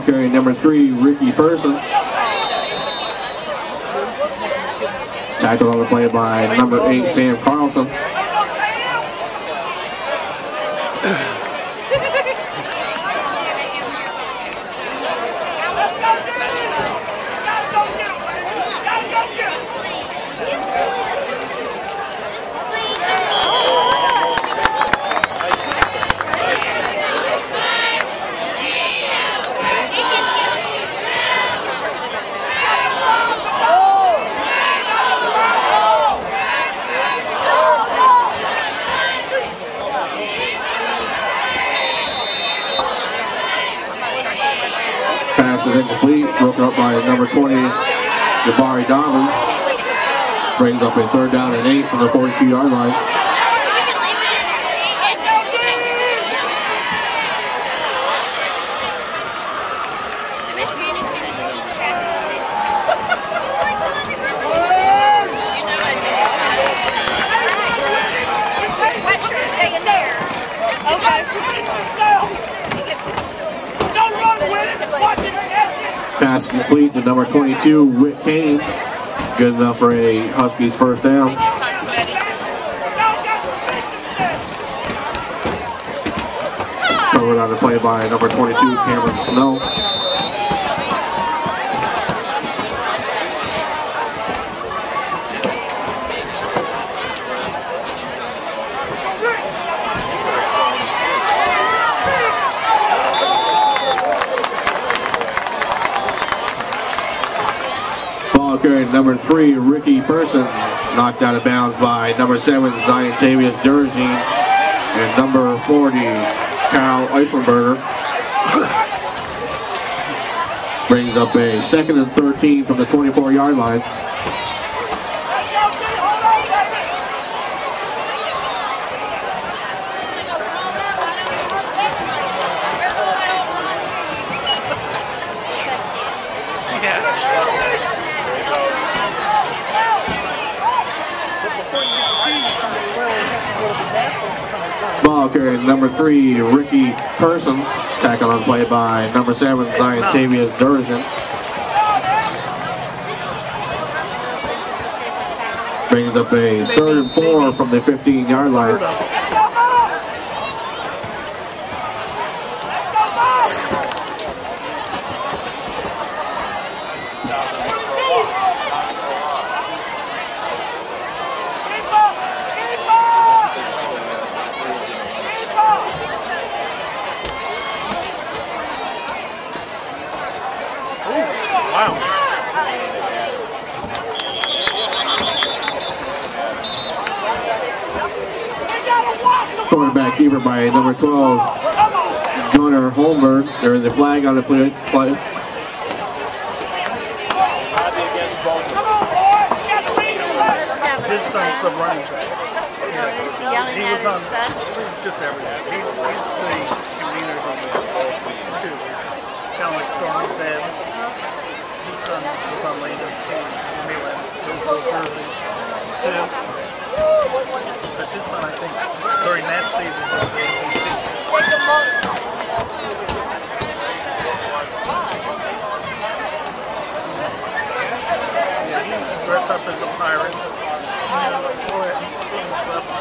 Carrying number three, Ricky Person. Tackle on the play by number eight, Sam Carlson. Pass is incomplete, broken up by number 20, Jabari Dobbins. Brings up a third down and eight from the 42 yard line. Pass complete to number 22, Whit Kane. Good enough for a Huskies first down. Covered on the play by number 22, Cameron Snow. Number three, Ricky Persons. Knocked out of bounds by number seven, Zion Tavius Durgine. And number 40, Kyle Eisenberger. Brings up a second and 13 from the 24 yard line. Ball carried number three, Ricky Person. Tackle on play by number seven, Zion Tavius Durgin. Brings up a third and four from the 15 yard line. Quarterback keeper by number 12, Gunnar Holmberg. There is a flag on the play. play. His son's the running back. Is he yelling He at was his on, son? he's just everywhere. He's, he's the convener of the two. Kind of like Stormy's dad. His son was on Landen's team. And they went, those little jerseys too. But this one, I think, during that season was the It's a month. Yeah, he used to dress up as a pirate. And, boy,